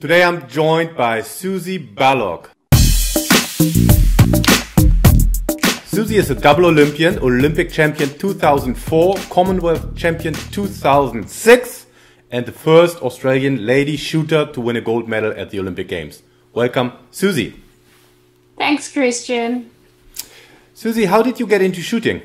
Today I'm joined by Suzy Balogh. Suzy is a double Olympian, Olympic champion 2004, Commonwealth champion 2006, and the first Australian lady shooter to win a gold medal at the Olympic Games. Welcome, Suzy. Thanks, Christian. Suzy, how did you get into shooting?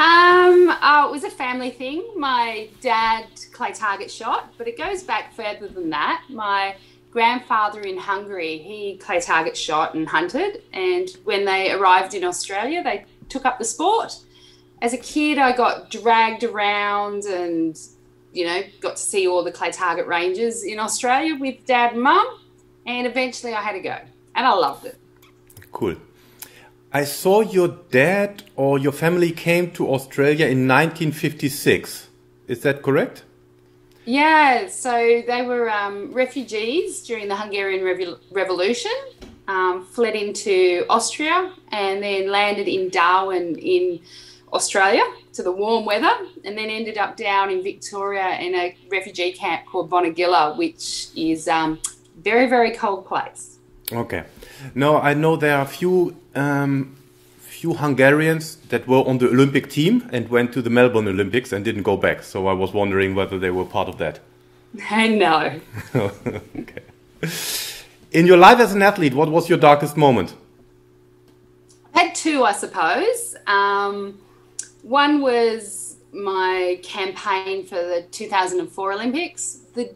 Um, uh, it was a family thing. My dad clay target shot, but it goes back further than that. My grandfather in Hungary, he clay target shot and hunted, and when they arrived in Australia, they took up the sport. As a kid, I got dragged around and you know got to see all the clay target ranges in Australia with dad and mum, and eventually I had to go, and I loved it. Cool. I saw your dad or your family came to Australia in 1956. Is that correct? Yeah, so they were um, refugees during the Hungarian Revo- Revolution, um, fled into Austria, and then landed in Darwin in Australia to the warm weather, and then ended up down in Victoria in a refugee camp called Bonegilla, which is um, very, very cold place. Okay. No, I know there are a few um, few Hungarians that were on the Olympic team and went to the Melbourne Olympics and didn't go back. So I was wondering whether they were part of that. no. okay. In your life as an athlete, what was your darkest moment? I had two, I suppose. Um, one was my campaign for the 2004 Olympics. The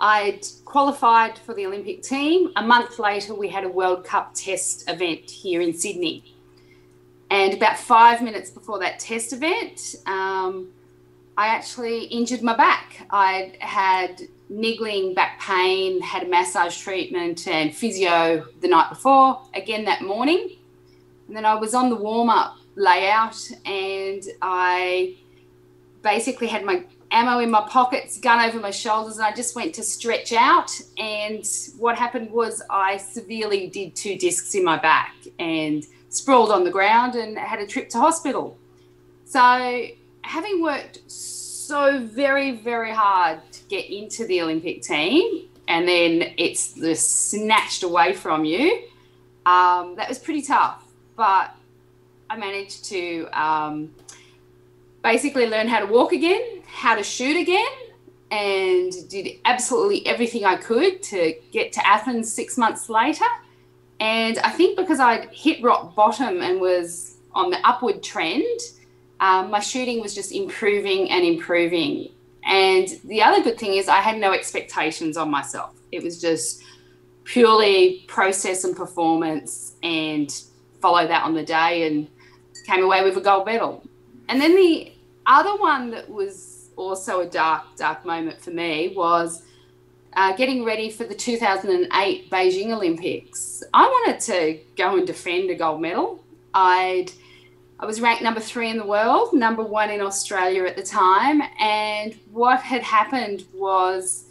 I'd qualified for the Olympic team. A month later, we had a World Cup test event here in Sydney. And about five minutes before that test event, um, I actually injured my back. I had niggling back pain, had a massage treatment and physio the night before, again that morning. And then I was on the warm up layout and I basically had my ammo in my pockets, gun over my shoulders, and I just went to stretch out. And what happened was I severely did two discs in my back and sprawled on the ground and had a trip to hospital. So, having worked so very, very hard to get into the Olympic team, and then it's snatched away from you, um, that was pretty tough. But I managed to um, basically learn how to walk again, how to shoot again, and did absolutely everything I could to get to Athens six months later. And I think because I'd hit rock bottom and was on the upward trend, um, my shooting was just improving and improving. And the other good thing is I had no expectations on myself. It was just purely process and performance and follow that on the day and came away with a gold medal. And then the other one that was also a dark, dark moment for me was uh, getting ready for the 2008 Beijing Olympics. I wanted to go and defend a gold medal. I'd I was ranked number three in the world, number one in Australia at the time. And what had happened was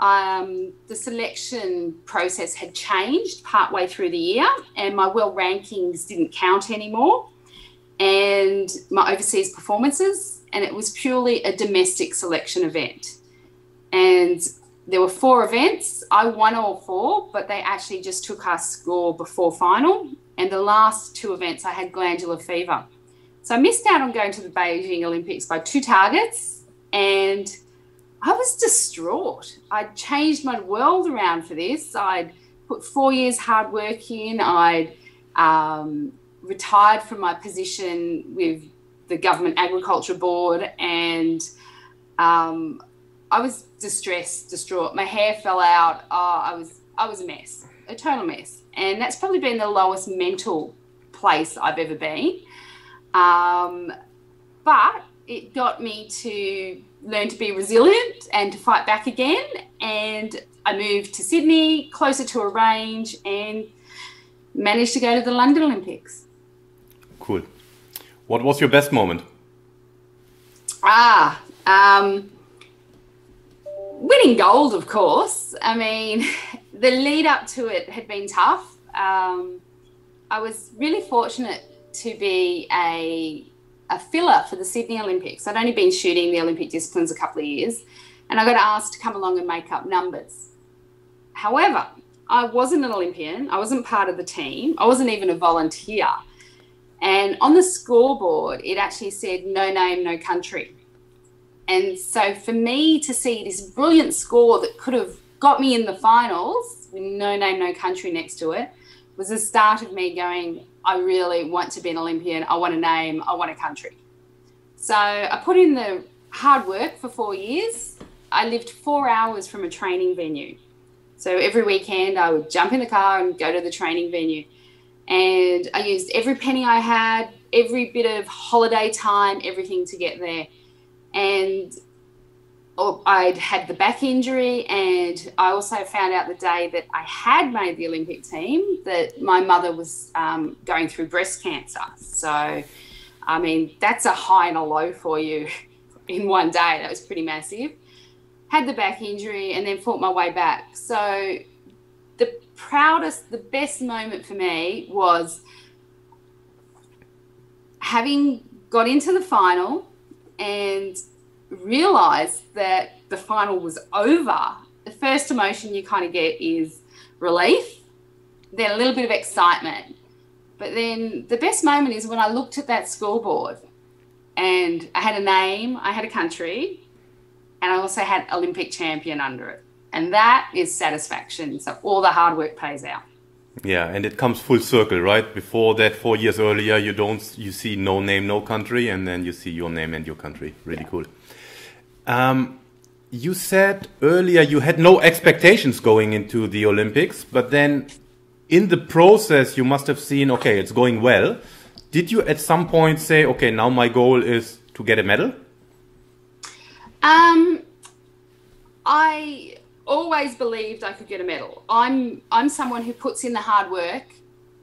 um, the selection process had changed partway through the year, and my world rankings didn't count anymore. And my overseas performances, and it was purely a domestic selection event. And there were four events. I won all four, but they actually just took our score before final. And the last two events, I had glandular fever. So I missed out on going to the Beijing Olympics by two targets. And I was distraught. I'd changed my world around for this. I'd put four years hard work in. I'd um, retired from my position with the government agriculture board and um, I was distressed, distraught. My hair fell out. Oh, I was I was a mess, a total mess, and that's probably been the lowest mental place I've ever been. Um, but it got me to learn to be resilient and to fight back again. And I moved to Sydney, closer to a range, and managed to go to the London Olympics. Cool. What was your best moment? Ah, um, winning gold, of course. I mean, the lead up to it had been tough. Um, I was really fortunate to be a, a filler for the Sydney Olympics. I'd only been shooting the Olympic disciplines a couple of years, and I got asked to come along and make up numbers. However, I wasn't an Olympian. I wasn't part of the team. I wasn't even a volunteer. And on the scoreboard, it actually said no name, no country. And so for me to see this brilliant score that could have got me in the finals with no name, no country next to it was the start of me going, I really want to be an Olympian. I want a name. I want a country. So I put in the hard work for four years. I lived four hours from a training venue. So every weekend I would jump in the car and go to the training venue. And I used every penny I had, every bit of holiday time, everything to get there. And oh, I'd had the back injury, and I also found out the day that I had made the Olympic team that my mother was um, going through breast cancer. So, I mean, that's a high and a low for you in one day. That was pretty massive. Had the back injury and then fought my way back. So, proudest, the best moment for me was having got into the final and realized that the final was over. The first emotion you kind of get is relief, then a little bit of excitement. But then the best moment is when I looked at that scoreboard and I had a name, I had a country, and I also had Olympic champion under it. And that is satisfaction. So all the hard work pays out. Yeah, and it comes full circle, right? Before that, four years earlier, you don't you see no name, no country, and then you see your name and your country. Really yeah. cool. Um, you said earlier you had no expectations going into the Olympics, but then in the process you must have seen, okay, it's going well. Did you at some point say, okay, now my goal is to get a medal? Um, I always believed I could get a medal. I'm I'm someone who puts in the hard work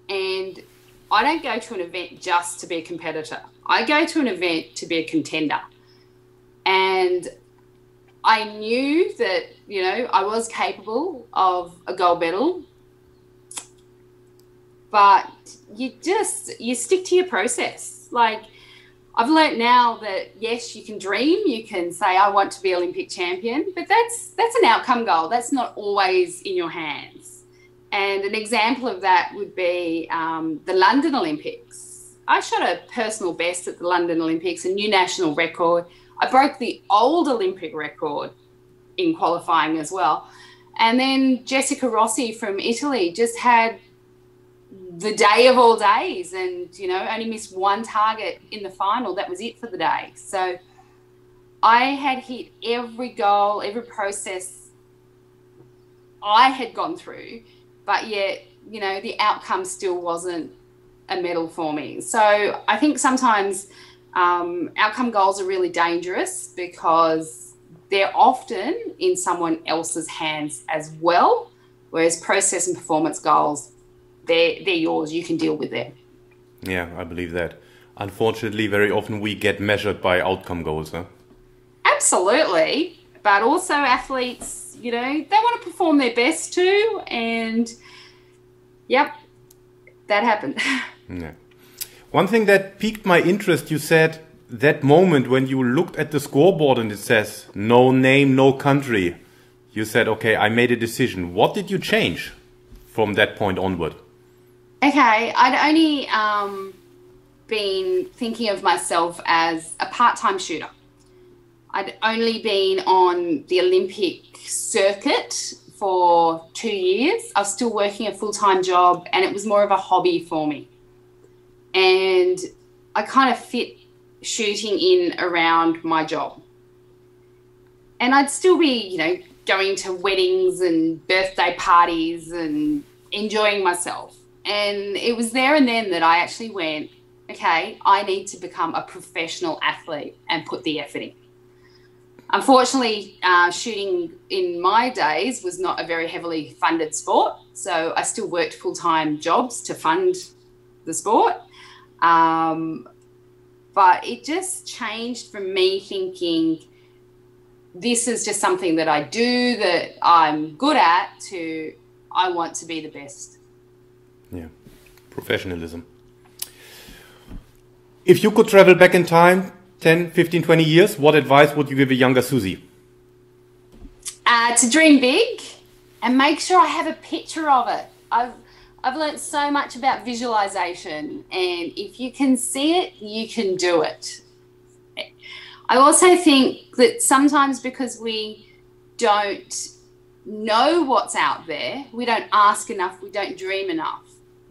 and I don't go to an event just to be a competitor. I go to an event to be a contender. And I knew that, you know, I was capable of a gold medal. But you just you stick to your process. Like I've learnt now that yes, you can dream, you can say I want to be Olympic champion, but that's that's an outcome goal. That's not always in your hands. And an example of that would be um, the London Olympics. I shot a personal best at the London Olympics, a new national record. I broke the old Olympic record in qualifying as well. And then Jessica Rossi from Italy just had the day of all days and you know only missed one target in the final. That was it for the day. So i had hit every goal every process i had gone through but yet you know the outcome still wasn't a medal for me. So i think sometimes um, outcome goals are really dangerous because they're often in someone else's hands as well whereas process and performance goals they're, they're yours. You can deal with them. Yeah, I believe that. Unfortunately, very often we get measured by outcome goals, huh? Absolutely. But also, athletes, you know, they want to perform their best too. And yep, that happened. yeah. One thing that piqued my interest, you said that moment when you looked at the scoreboard and it says no name, no country. You said, okay, I made a decision. What did you change from that point onward? Okay, I'd only um, been thinking of myself as a part time shooter. I'd only been on the Olympic circuit for two years. I was still working a full time job and it was more of a hobby for me. And I kind of fit shooting in around my job. And I'd still be, you know, going to weddings and birthday parties and enjoying myself. And it was there and then that I actually went, okay, I need to become a professional athlete and put the effort in. Unfortunately, uh, shooting in my days was not a very heavily funded sport. So I still worked full time jobs to fund the sport. Um, but it just changed from me thinking this is just something that I do that I'm good at to I want to be the best. Yeah, professionalism. If you could travel back in time 10, 15, 20 years, what advice would you give a younger Suzy? Uh, to dream big and make sure I have a picture of it. I've I've learned so much about visualization, and if you can see it, you can do it. I also think that sometimes because we don't know what's out there, we don't ask enough, we don't dream enough,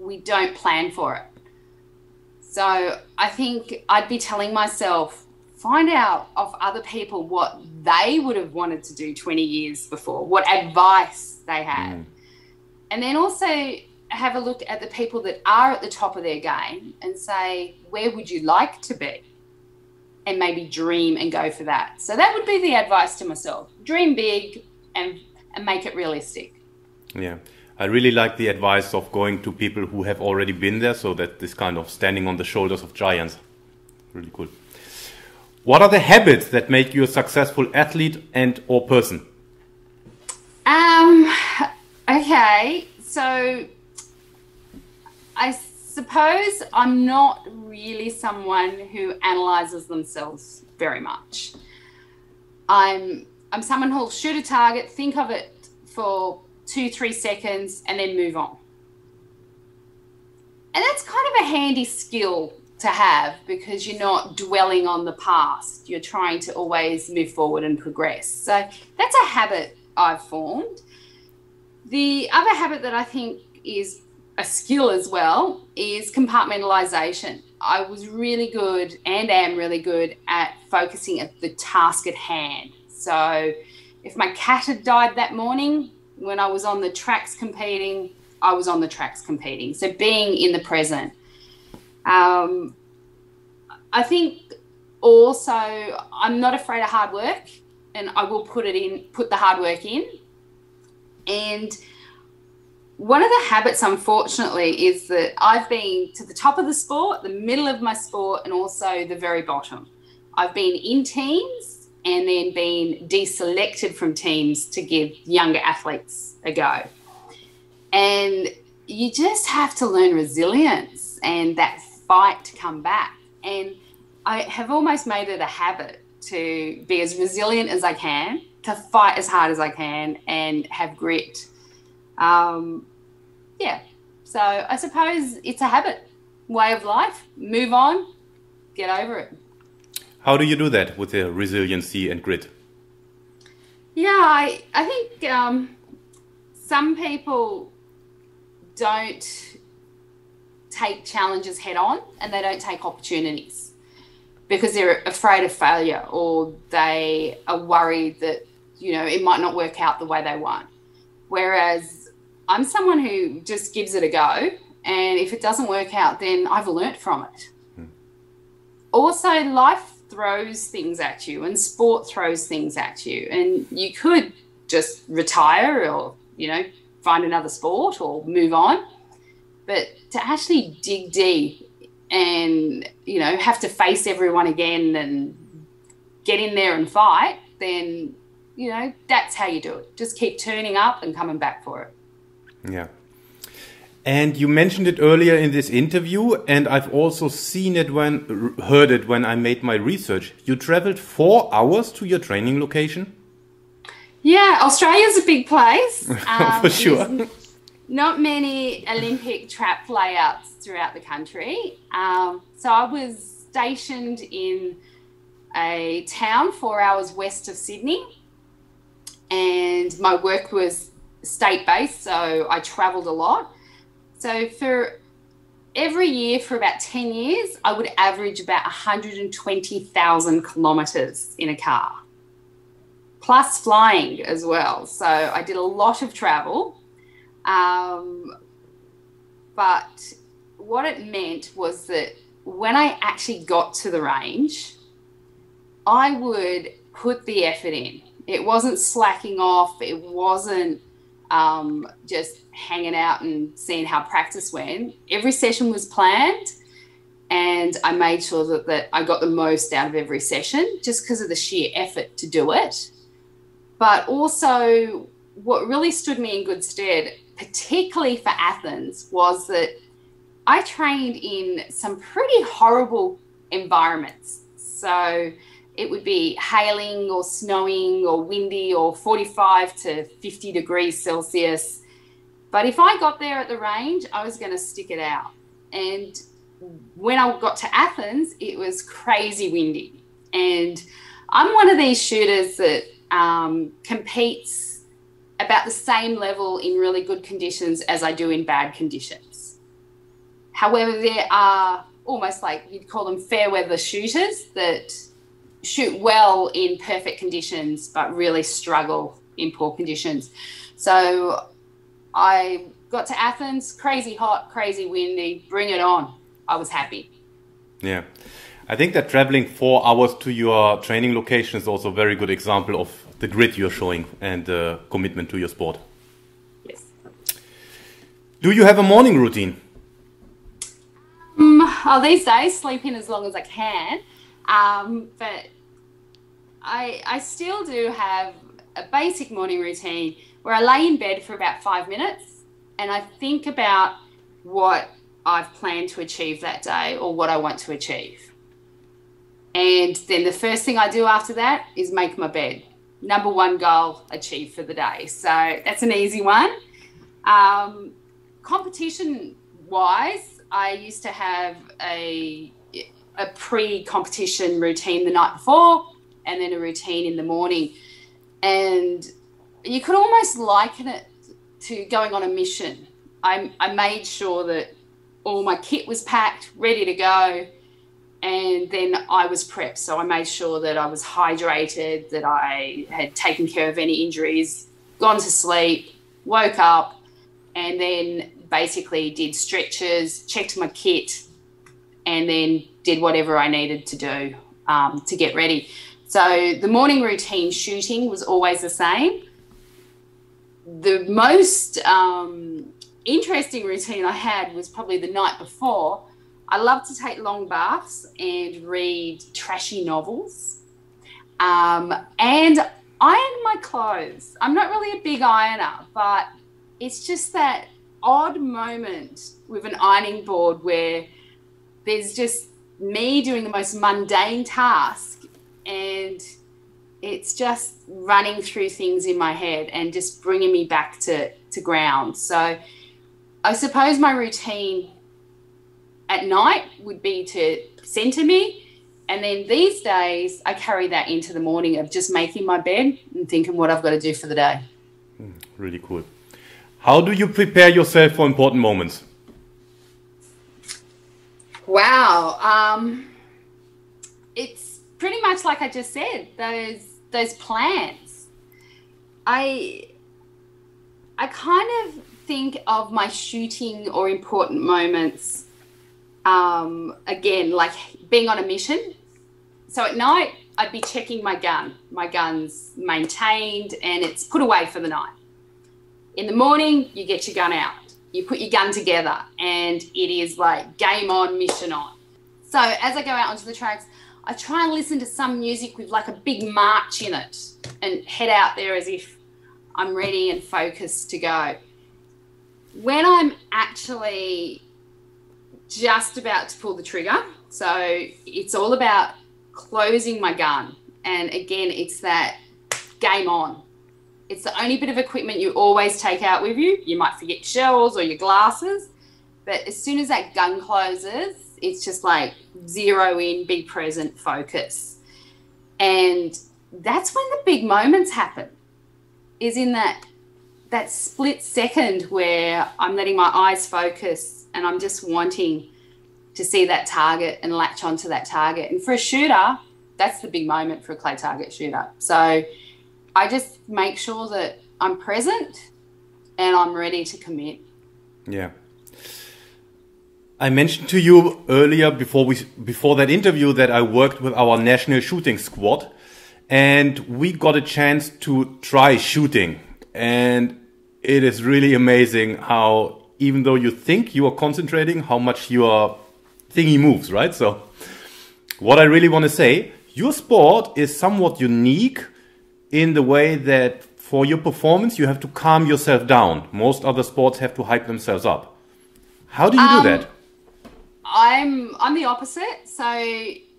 we don't plan for it. So I think I'd be telling myself, find out of other people what they would have wanted to do 20 years before, what advice they had. Mm. And then also have a look at the people that are at the top of their game and say, where would you like to be? And maybe dream and go for that. So that would be the advice to myself. Dream big and and make it realistic. Yeah. I really like the advice of going to people who have already been there so that this kind of standing on the shoulders of giants. Really cool. What are the habits that make you a successful athlete and or person? Um okay, so I suppose I'm not really someone who analyzes themselves very much. I'm I'm someone who'll shoot a target, think of it for two, three seconds, and then move on. And that's kind of a handy skill to have because you're not dwelling on the past. You're trying to always move forward and progress. So that's a habit I've formed. The other habit that I think is a skill as well is compartmentalization. I was really good and am really good at focusing at the task at hand. So if my cat had died that morning when I was on the tracks competing, I was on the tracks competing. So being in the present. Um, I think also I'm not afraid of hard work and I will put it in, put the hard work in. And one of the habits, unfortunately, is that I've been to the top of the sport, the middle of my sport, and also the very bottom. I've been in teams and then been deselected from teams to give younger athletes a go. And you just have to learn resilience and that fight to come back. And I have almost made it a habit to be as resilient as I can, to fight as hard as I can, and have grit. Um, yeah. So I suppose it's a habit, way of life. Move on, get over it. How do you do that with the resiliency and grit? Yeah, I, I think um, some people don't take challenges head on and they don't take opportunities because they're afraid of failure or they are worried that, you know, it might not work out the way they want. Whereas I'm someone who just gives it a go and if it doesn't work out, then I've learnt from it. Hmm. Also, life throws things at you and sport throws things at you. And you could just retire or you know find another sport or move on. But to actually dig deep and you know have to face everyone again and get in there and fight then you know that's how you do it. Just keep turning up and coming back for it. Yeah and you mentioned it earlier in this interview, and I've also seen it when, heard it when I made my research. You traveled four hours to your training location? Yeah, Australia's a big place. Um, For sure. Not many Olympic trap layouts throughout the country. Um, so I was stationed in a town four hours west of Sydney, and my work was state based, so I travelled a lot. So for every year for about 10 years, I would average about 120,000 kilometers in a car, plus flying as well. So I did a lot of travel. Um, but what it meant was that when I actually got to the range, I would put the effort in. It wasn't slacking off, it wasn't um, just hanging out and seeing how practice went. Every session was planned, and I made sure that, that I got the most out of every session just because of the sheer effort to do it. But also, what really stood me in good stead, particularly for Athens, was that I trained in some pretty horrible environments. So, it would be hailing or snowing or windy or 45 to 50 degrees Celsius. But if I got there at the range, I was going to stick it out. And when I got to Athens, it was crazy windy. And I'm one of these shooters that um, competes about the same level in really good conditions as I do in bad conditions. However, there are almost like you'd call them fair weather shooters that shoot well in perfect conditions but really struggle in poor conditions. So I got to Athens, crazy hot, crazy windy, bring it on. I was happy. Yeah. I think that traveling four hours to your training location is also a very good example of the grit you're showing and the commitment to your sport. Yes. Do you have a morning routine? Um, oh, these days, sleep in as long as I can. Um, but I, I still do have a basic morning routine where I lay in bed for about five minutes and I think about what I've planned to achieve that day or what I want to achieve. And then the first thing I do after that is make my bed. Number one goal achieved for the day. So that's an easy one. Um, competition wise, I used to have a, a pre competition routine the night before and then a routine in the morning. And you could almost liken it to going on a mission. I, I made sure that all my kit was packed, ready to go, and then I was prepped. So I made sure that I was hydrated, that I had taken care of any injuries, gone to sleep, woke up, and then basically did stretches, checked my kit, and then did whatever I needed to do um, to get ready. So the morning routine shooting was always the same. The most um, interesting routine I had was probably the night before. I love to take long baths and read trashy novels. Um, and iron my clothes. I'm not really a big ironer, but it's just that odd moment with an ironing board where there's just me doing the most mundane task and it's just running through things in my head and just bringing me back to, to ground. So I suppose my routine at night would be to center me. And then these days, I carry that into the morning of just making my bed and thinking what I've got to do for the day. Hmm, really cool. How do you prepare yourself for important moments? Wow. Um, it's pretty much like I just said, those those plans. I I kind of think of my shooting or important moments um, again like being on a mission. So at night I'd be checking my gun. My gun's maintained and it's put away for the night. In the morning, you get your gun out. You put your gun together and it is like game on, mission on. So as I go out onto the tracks, I try and listen to some music with like a big march in it and head out there as if I'm ready and focused to go. When I'm actually just about to pull the trigger, so it's all about closing my gun. And again, it's that game on. It's the only bit of equipment you always take out with you. You might forget shells or your glasses, but as soon as that gun closes, it's just like zero in, be present, focus. And that's when the big moments happen. Is in that that split second where I'm letting my eyes focus and I'm just wanting to see that target and latch onto that target. And for a shooter, that's the big moment for a clay target shooter. So I just make sure that I'm present and I'm ready to commit. Yeah. I mentioned to you earlier before we before that interview that I worked with our national shooting squad and we got a chance to try shooting and it is really amazing how even though you think you are concentrating how much your thingy moves, right? So what I really want to say, your sport is somewhat unique in the way that for your performance you have to calm yourself down. Most other sports have to hype themselves up. How do you um, do that? I'm I'm the opposite. So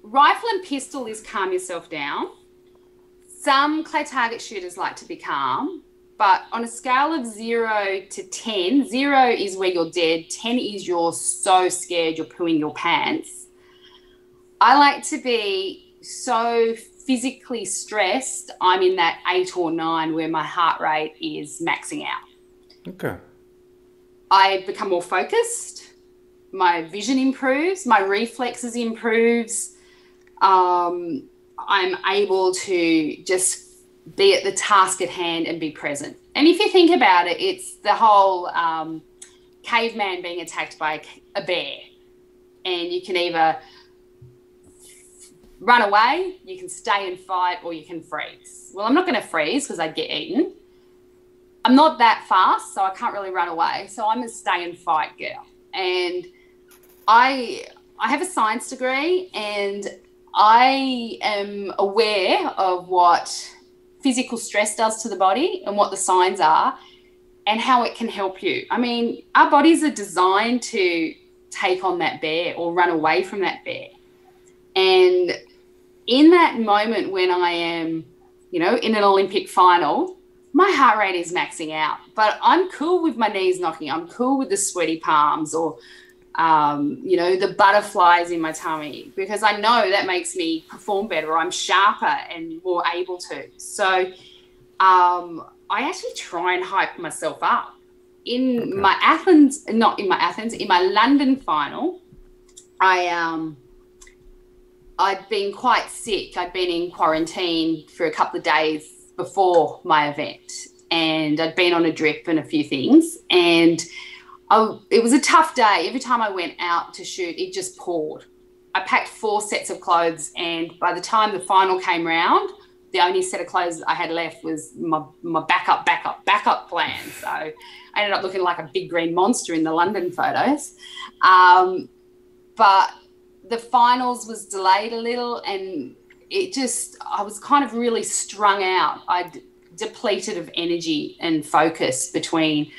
rifle and pistol is calm yourself down. Some clay target shooters like to be calm, but on a scale of zero to 10, zero is where you're dead, 10 is you're so scared you're pooing your pants. I like to be so physically stressed, I'm in that eight or nine where my heart rate is maxing out. Okay. I become more focused, my vision improves, my reflexes improves. Um, I'm able to just be at the task at hand and be present. And if you think about it, it's the whole um, caveman being attacked by a bear, and you can either run away, you can stay and fight, or you can freeze. Well, I'm not going to freeze because I'd get eaten. I'm not that fast, so I can't really run away. So I'm a stay and fight girl. And I I have a science degree and I am aware of what physical stress does to the body and what the signs are and how it can help you. I mean, our bodies are designed to take on that bear or run away from that bear. And in that moment when I am, you know, in an Olympic final, my heart rate is maxing out, but I'm cool with my knees knocking. I'm cool with the sweaty palms or, um, you know, the butterflies in my tummy because I know that makes me perform better. I'm sharper and more able to. So um, I actually try and hype myself up. In okay. my Athens, not in my Athens, in my London final, I um, I'd been quite sick. I'd been in quarantine for a couple of days before my event, and I'd been on a drip and a few things, and I, it was a tough day. Every time I went out to shoot, it just poured. I packed four sets of clothes, and by the time the final came round, the only set of clothes I had left was my, my backup, backup, backup plan. So I ended up looking like a big green monster in the London photos. Um, but the finals was delayed a little and it just i was kind of really strung out. I depleted of energy and focus between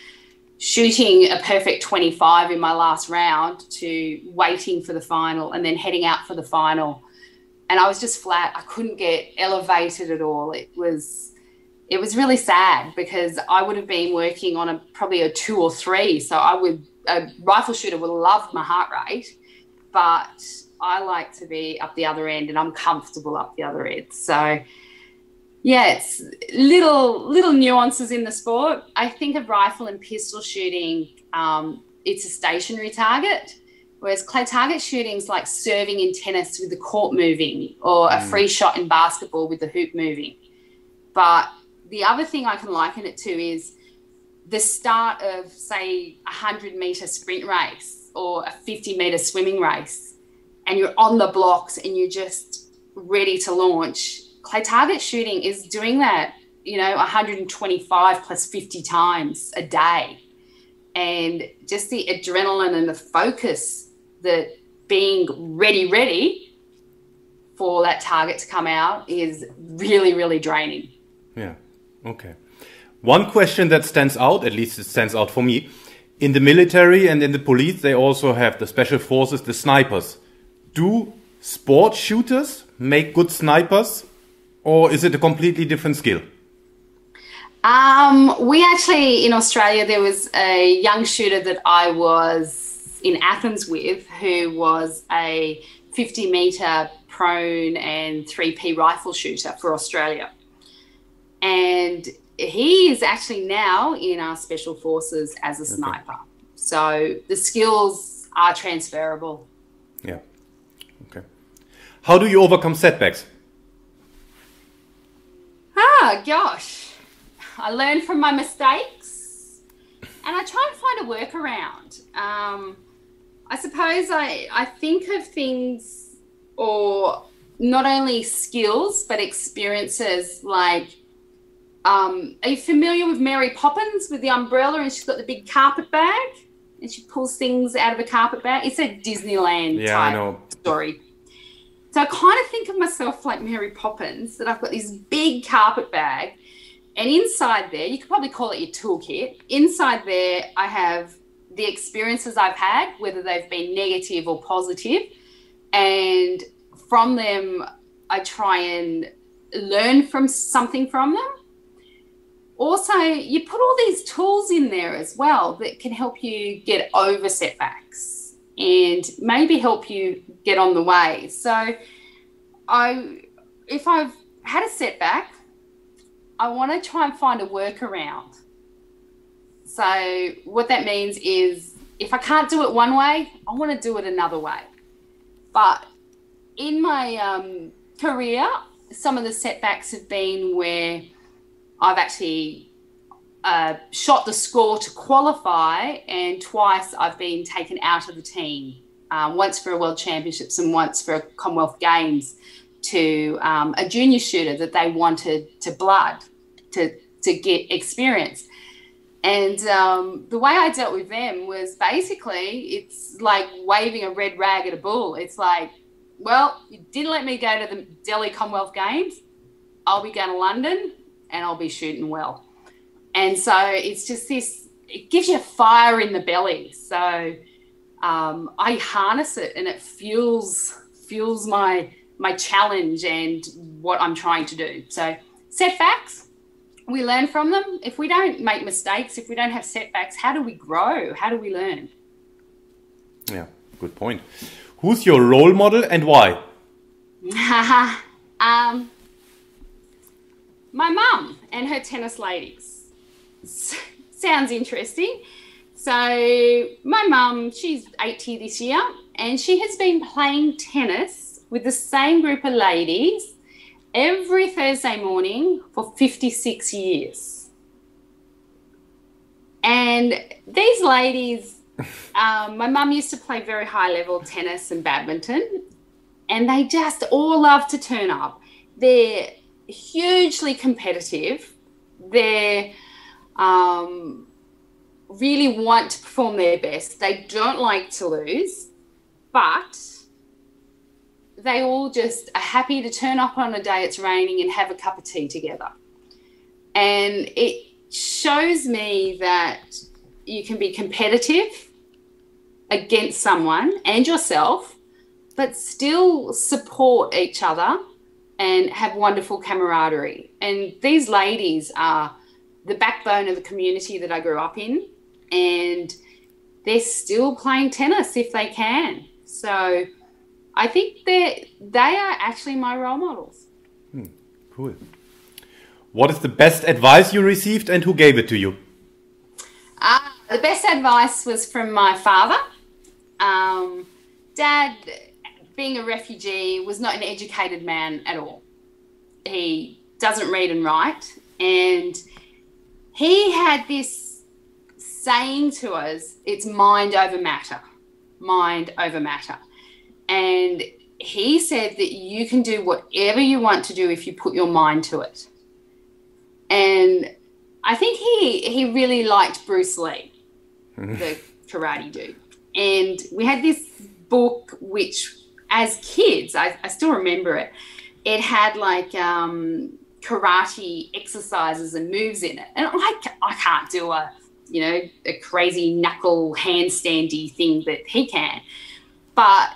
shooting a perfect 25 in my last round to waiting for the final and then heading out for the final. And i was just flat. I couldn't get elevated at all. It was it was really sad because i would have been working on a probably a two or three. So i would a rifle shooter would love my heart rate but I like to be up the other end and I'm comfortable up the other end. So yeah, it's little little nuances in the sport. I think of rifle and pistol shooting, um, it's a stationary target, whereas clay target shooting is like serving in tennis with the court moving, or a mm. free shot in basketball with the hoop moving. But the other thing I can liken it to is the start of, say, a 100 meter sprint race or a 50 meter swimming race and you're on the blocks and you're just ready to launch clay target shooting is doing that you know 125 plus 50 times a day. And just the adrenaline and the focus that being ready ready for that target to come out is really really draining. Yeah. Okay. One question that stands out at least it stands out for me in the military and in the police, they also have the special forces, the snipers. Do sport shooters make good snipers, or is it a completely different skill? Um, we actually, in Australia, there was a young shooter that I was in Athens with who was a 50 metre prone and 3P rifle shooter for Australia. And he is actually now in our special forces as a sniper. Okay. So the skills are transferable. Yeah. Okay. How do you overcome setbacks? Ah, gosh. I learn from my mistakes and I try and find a workaround. Um, I suppose I, I think of things or not only skills but experiences like um, are you familiar with Mary Poppins with the umbrella and she's got the big carpet bag and she pulls things out of a carpet bag? It's a Disneyland yeah, type I know. story. So I kind of think of myself like Mary Poppins that I've got this big carpet bag and inside there, you could probably call it your toolkit. Inside there, I have the experiences I've had, whether they've been negative or positive, and from them, I try and learn from something from them. Also, you put all these tools in there as well that can help you get over setbacks and maybe help you get on the way. So, I if I've had a setback, I want to try and find a workaround. So, what that means is if I can't do it one way, I want to do it another way. But in my um, career, some of the setbacks have been where I've actually uh, shot the score to qualify, and twice I've been taken out of the team. Uh, once for a World Championships and once for a Commonwealth Games to um, a junior shooter that they wanted to blood to to get experience. And um, the way I dealt with them was basically it's like waving a red rag at a bull. It's like, well, you didn't let me go to the Delhi Commonwealth Games. I'll be going to London and I'll be shooting well. And so it's just this, it gives you fire in the belly. So um, I harness it and it fuels fuels my my challenge and what I'm trying to do. So setbacks, we learn from them. If we don't make mistakes, if we don't have setbacks, how do we grow? How do we learn? Yeah, good point. Who's your role model and why? um, my mum and her tennis ladies. Sounds interesting. So, my mum, she's 80 this year, and she has been playing tennis with the same group of ladies every Thursday morning for 56 years. And these ladies, um, my mum used to play very high level tennis and badminton, and they just all love to turn up. They're hugely competitive. They're um, really want to perform their best. They don't like to lose, but they all just are happy to turn up on a day it's raining and have a cup of tea together. And it shows me that you can be competitive against someone and yourself, but still support each other and have wonderful camaraderie. And these ladies are the backbone of the community that I grew up in, and they're still playing tennis if they can. So I think that they are actually my role models. Hmm, cool. What is the best advice you received and who gave it to you? Uh, the best advice was from my father. Um, Dad, being a refugee, was not an educated man at all. He doesn't read and write. And he had this saying to us it's mind over matter. Mind over matter. And he said that you can do whatever you want to do if you put your mind to it. And I think he he really liked Bruce Lee, mm-hmm. the karate dude. And we had this book which as kids, I, I still remember it. It had like um, karate exercises and moves in it. And I, I can't do a, you know, a crazy knuckle handstandy thing that he can. But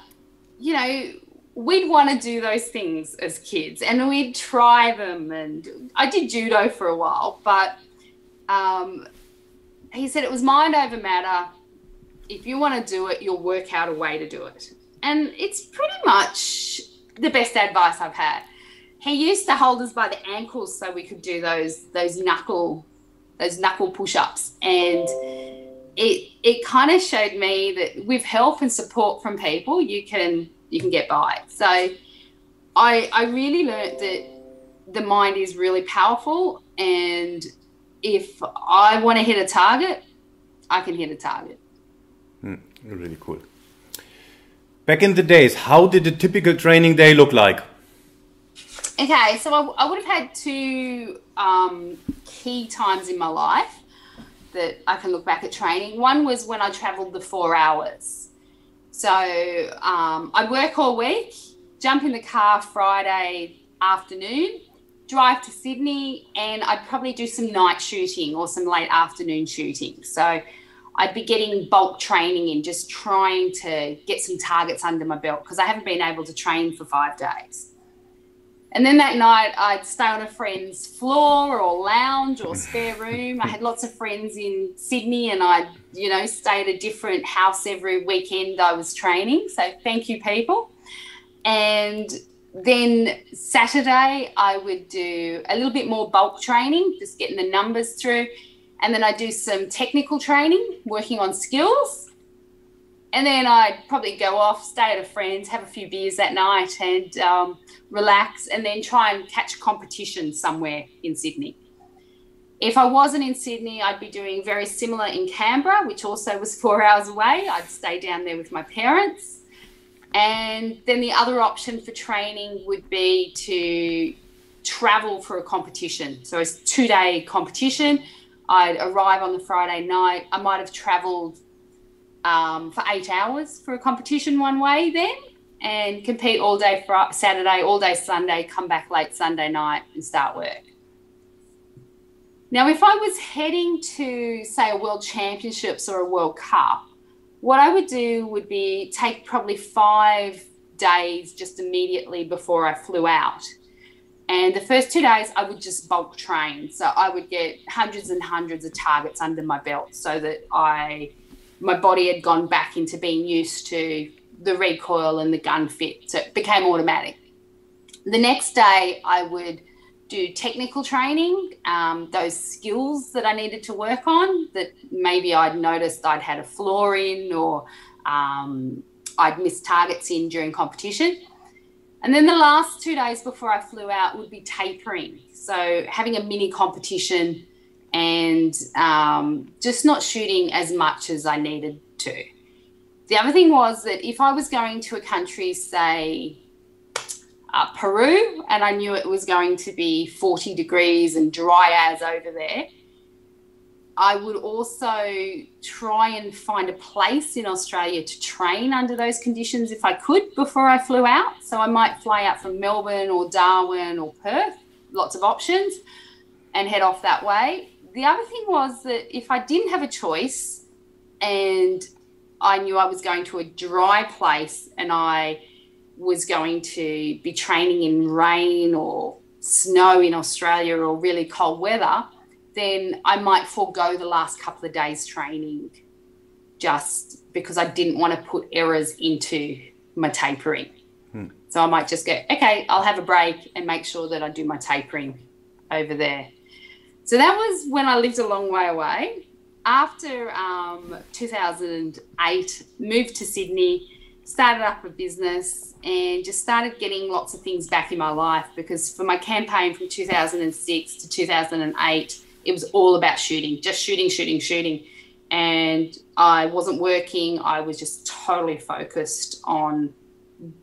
you know, we'd want to do those things as kids and we'd try them. And I did judo for a while, but um, he said it was mind over matter. If you want to do it, you'll work out a way to do it. And it's pretty much the best advice I've had. He used to hold us by the ankles so we could do those those knuckle those knuckle push-ups and it it kind of showed me that with help and support from people, you can you can get by. So I I really learned that the mind is really powerful, and if I want to hit a target, I can hit a target. Mm, really cool. Back in the days, how did a typical training day look like? Okay, so I, I would have had two um, key times in my life that I can look back at training. One was when I traveled the four hours. So um, I'd work all week, jump in the car Friday afternoon, drive to Sydney, and I'd probably do some night shooting or some late afternoon shooting. So I'd be getting bulk training in, just trying to get some targets under my belt because I haven't been able to train for five days. And then that night, I'd stay on a friend's floor or lounge or spare room. I had lots of friends in Sydney, and I'd, you know, stay at a different house every weekend I was training. So thank you, people. And then Saturday, I would do a little bit more bulk training, just getting the numbers through. And then I do some technical training, working on skills. And then I'd probably go off, stay at a friend's, have a few beers that night, and um, relax, and then try and catch competition somewhere in Sydney. If I wasn't in Sydney, I'd be doing very similar in Canberra, which also was four hours away. I'd stay down there with my parents. And then the other option for training would be to travel for a competition. So it's two day competition. I'd arrive on the Friday night. I might have traveled um, for eight hours for a competition one way then and compete all day Saturday, all day Sunday, come back late Sunday night and start work. Now, if I was heading to, say, a World Championships or a World Cup, what I would do would be take probably five days just immediately before I flew out. And the first two days, I would just bulk train. So I would get hundreds and hundreds of targets under my belt so that I, my body had gone back into being used to the recoil and the gun fit. So it became automatic. The next day, I would do technical training, um, those skills that I needed to work on that maybe I'd noticed I'd had a flaw in or um, I'd missed targets in during competition. And then the last two days before I flew out would be tapering. So having a mini competition and um, just not shooting as much as I needed to. The other thing was that if I was going to a country, say uh, Peru, and I knew it was going to be 40 degrees and dry as over there, I would also try and find a place in Australia to train under those conditions if I could before I flew out. So I might fly out from Melbourne or Darwin or Perth, lots of options, and head off that way. The other thing was that if I didn't have a choice and I knew I was going to a dry place and I was going to be training in rain or snow in Australia or really cold weather, then I might forego the last couple of days training just because I didn't want to put errors into my tapering. Hmm. So I might just go, okay, I'll have a break and make sure that I do my tapering over there. So that was when I lived a long way away after um, 2008, moved to Sydney, started up a business, and just started getting lots of things back in my life because for my campaign from 2006 to 2008, it was all about shooting, just shooting, shooting, shooting. And I wasn't working, I was just totally focused on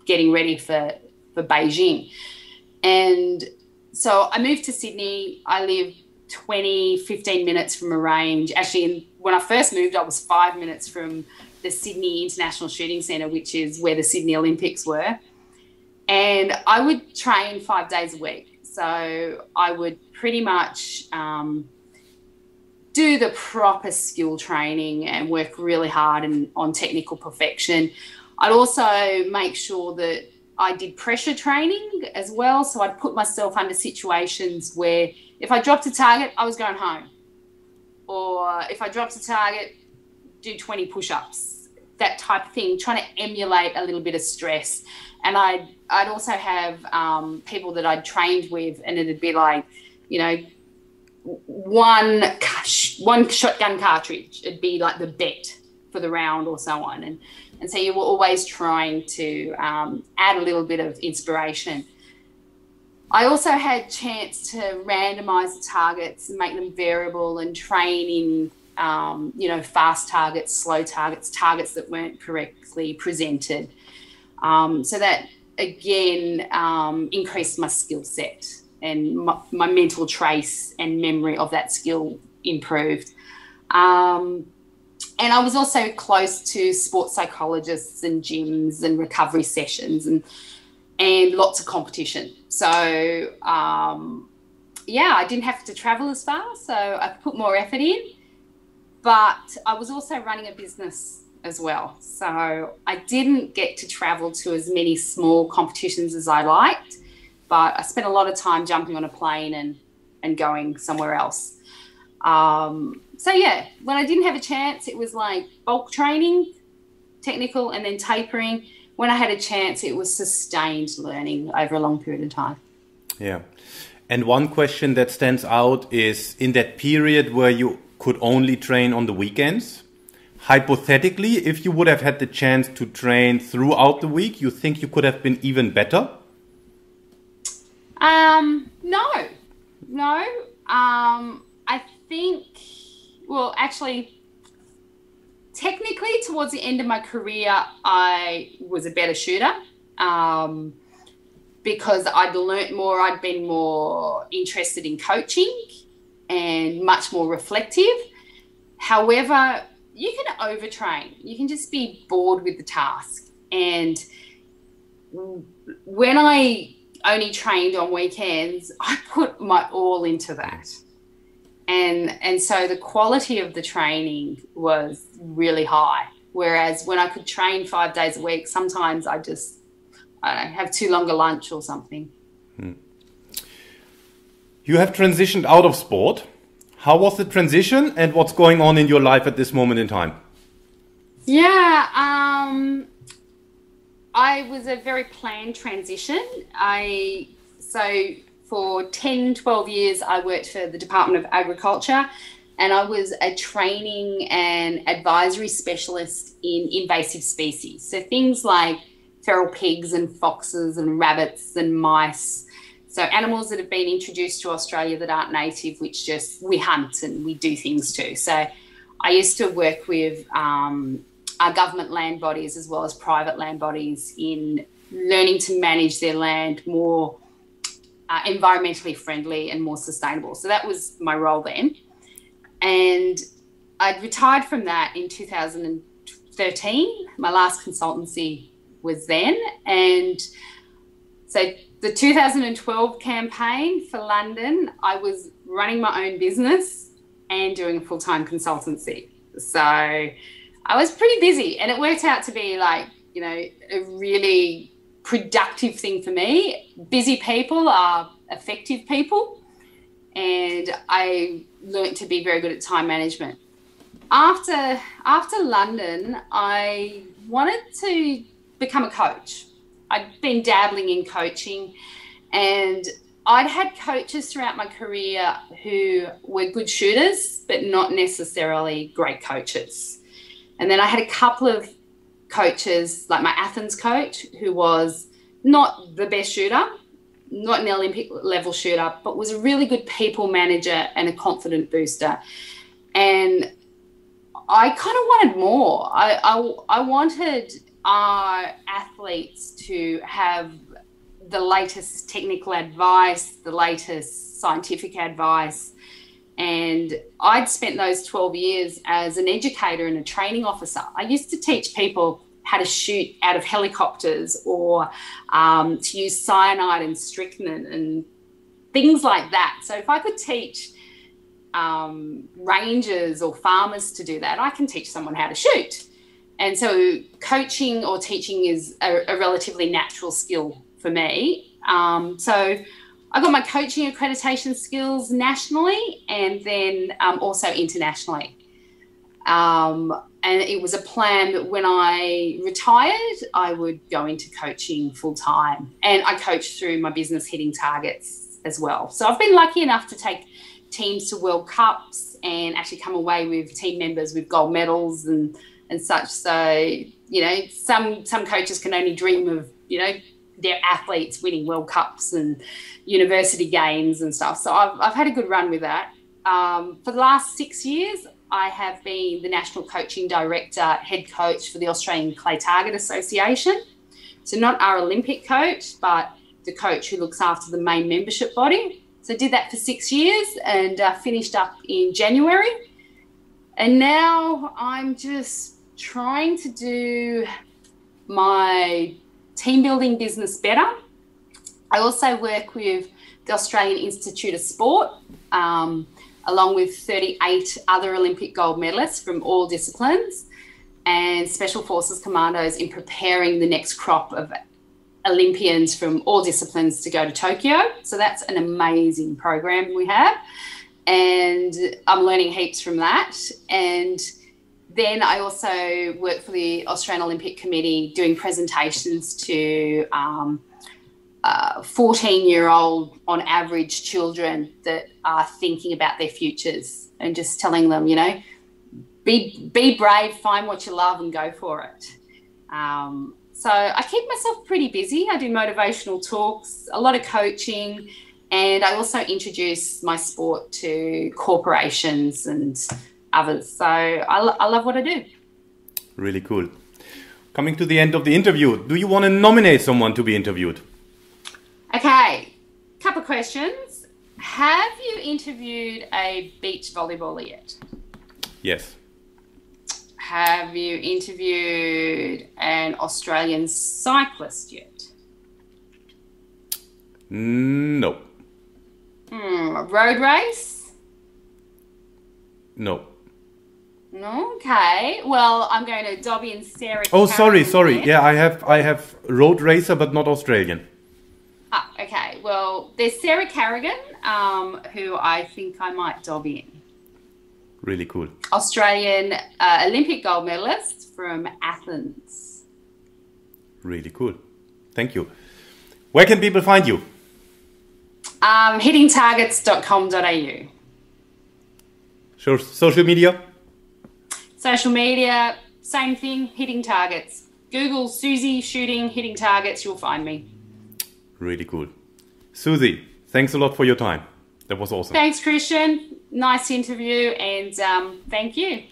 getting ready for, for Beijing. And so I moved to Sydney. I live 20, 15 minutes from a range. Actually, when I first moved, I was five minutes from the Sydney International Shooting Centre, which is where the Sydney Olympics were. And I would train five days a week. So I would pretty much um, do the proper skill training and work really hard and on technical perfection. I'd also make sure that I did pressure training as well. So I'd put myself under situations where if I dropped a target, I was going home. Or if I dropped a target, do 20 push ups, that type of thing, trying to emulate a little bit of stress. And I'd, I'd also have um, people that I'd trained with, and it'd be like, you know, one one shotgun cartridge. It'd be like the bet for the round or so on. And, and so you were always trying to um, add a little bit of inspiration. I also had chance to randomize the targets and make them variable and train in, um, you know, fast targets, slow targets, targets that weren't correctly presented. Um, so that again um, increased my skill set and my, my, mental trace and memory of that skill improved. Um, and I was also close to sports psychologists and gyms and recovery sessions and and lots of competition. So um, yeah, I didn't have to travel as far, so I put more effort in. but I was also running a business as well. So I didn't get to travel to as many small competitions as I liked, but I spent a lot of time jumping on a plane and, and going somewhere else. Um, so yeah, when I didn't have a chance, it was like bulk training, technical, and then tapering. When I had a chance, it was sustained learning over a long period of time. Yeah. And one question that stands out is in that period where you could only train on the weekends, hypothetically, if you would have had the chance to train throughout the week, you think you could have been even better? Um, no, no. Um, I think, well, actually, technically, towards the end of my career, I was a better shooter. Um, because I'd learnt more, I'd been more interested in coaching and much more reflective. However, you can overtrain. You can just be bored with the task. And when I only trained on weekends, I put my all into that. And and so the quality of the training was really high. Whereas when I could train five days a week, sometimes I just I don't know, have too long a lunch or something. Hmm. You have transitioned out of sport how was the transition and what's going on in your life at this moment in time? Yeah, um, I was a very planned transition. I so for 10, 12 years I worked for the Department of Agriculture and I was a training and advisory specialist in invasive species. So things like feral pigs and foxes and rabbits and mice so animals that have been introduced to Australia that aren't native, which just we hunt and we do things to. So I used to work with um, our government land bodies as well as private land bodies in learning to manage their land more uh, environmentally friendly and more sustainable. So that was my role then. And I'd retired from that in 2013. My last consultancy was then. And so the 2012 campaign for London, I was running my own business and doing a full time consultancy. So I was pretty busy and it worked out to be like, you know, a really productive thing for me. Busy people are effective people. And I learned to be very good at time management. After after London, I wanted to become a coach. I'd been dabbling in coaching and I'd had coaches throughout my career who were good shooters, but not necessarily great coaches. And then I had a couple of coaches, like my Athens coach, who was not the best shooter, not an Olympic level shooter, but was a really good people manager and a confident booster. And I kind of wanted more. I, I, I wanted our athletes to have the latest technical advice, the latest scientific advice. And I'd spent those 12 years as an educator and a training officer. I used to teach people how to shoot out of helicopters or um, to use cyanide and strychnine and things like that. So if I could teach um, rangers or farmers to do that, I can teach someone how to shoot. And so, coaching or teaching is a, a relatively natural skill for me. Um, so, I got my coaching accreditation skills nationally and then um, also internationally. Um, and it was a plan that when I retired, I would go into coaching full time. And I coached through my business hitting targets as well. So I've been lucky enough to take teams to World Cups and actually come away with team members with gold medals and and such. So you know, some some coaches can only dream of you know their athletes winning World Cups and university games and stuff. So I've I've had a good run with that. Um, for the last six years, I have been the national coaching director, head coach for the Australian Clay Target Association. So not our Olympic coach, but the coach who looks after the main membership body. So I did that for six years and uh, finished up in January. And now I'm just trying to do my team building business better. I also work with the Australian Institute of Sport. Um, along with 38 other Olympic gold medalists from all disciplines and Special Forces commandos in preparing the next crop of Olympians from all disciplines to go to Tokyo. So that's an amazing program we have. And I'm learning heaps from that. And then I also work for the Australian Olympic Committee doing presentations to um, 14 year old, on average, children that are thinking about their futures and just telling them, you know, be, be brave, find what you love, and go for it. Um, so I keep myself pretty busy. I do motivational talks, a lot of coaching, and I also introduce my sport to corporations and others. So I, lo- I love what I do. Really cool. Coming to the end of the interview, do you want to nominate someone to be interviewed? Okay, couple questions. Have you interviewed a beach volleyballer yet? Yes. Have you interviewed an Australian cyclist yet? No. Hmm, road race? No. Okay. Well, I'm going to dob in Sara. Oh, sorry, sorry. there. Yeah, I have I have road racer, but not Australian. Ah, okay. Well, there's Sara Carrigan, um, who I think I might dob in. Really cool. Australian uh, Olympic gold medalist from Athens. Really cool. Thank you. Where can people find you? Um, hittingtargets.com.au. Sure, social media. Social media, same thing, hitting targets. Google Suzy shooting, hitting targets, you'll find me. Really cool. Suzy, thanks a lot for your time. That was awesome. Thanks, Christian. Nice interview, and um, thank you.